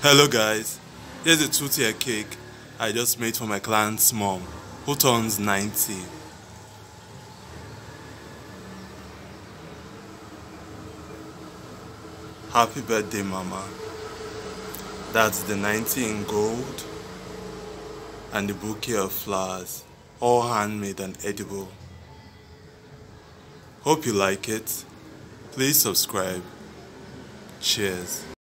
Hello guys, here's a two-tier cake I just made for my client's mom who turns 90. Happy birthday mama. That's the 90 in gold and the bouquet of flowers, all handmade and edible. Hope you like it. Please subscribe. Cheers.